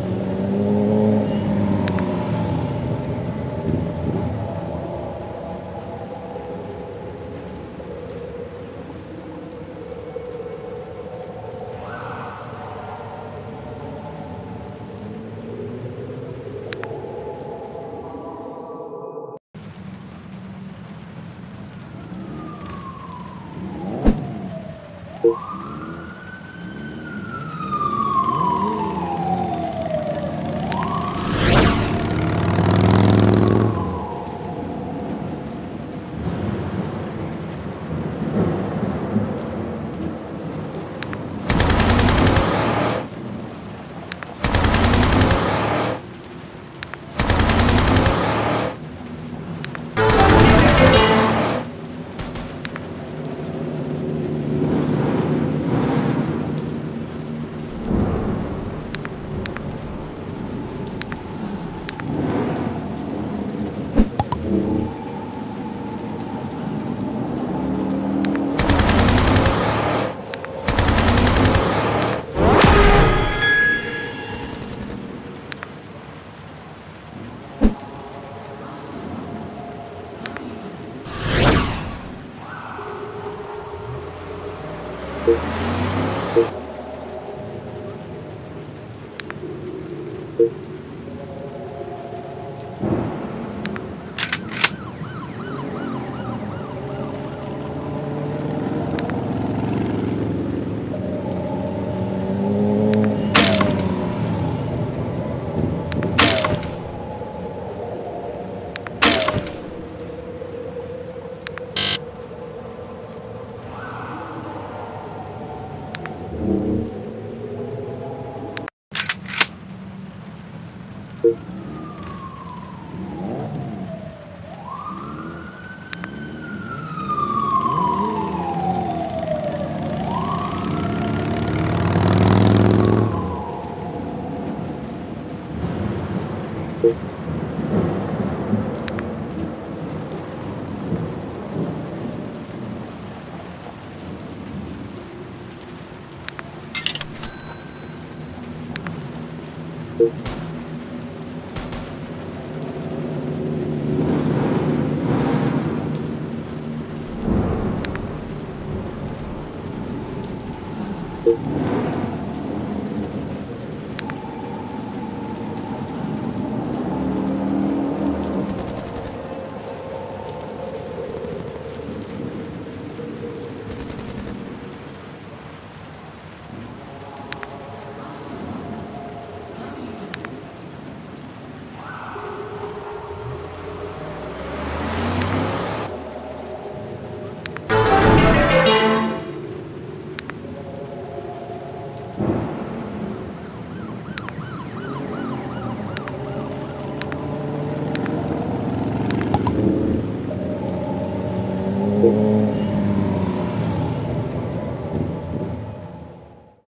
Thank cool. you. You